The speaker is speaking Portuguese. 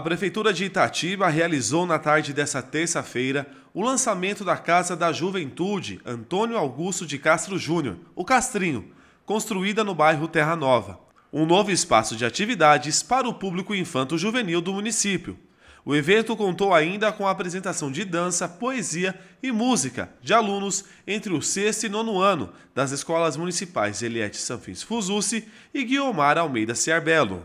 A Prefeitura de Itatiba realizou na tarde dessa terça-feira o lançamento da Casa da Juventude Antônio Augusto de Castro Júnior, o Castrinho, construída no bairro Terra Nova. Um novo espaço de atividades para o público infanto-juvenil do município. O evento contou ainda com a apresentação de dança, poesia e música de alunos entre o sexto e nono ano das escolas municipais Eliette Sanfins Fuzussi e Guiomar Almeida Ciarbelo.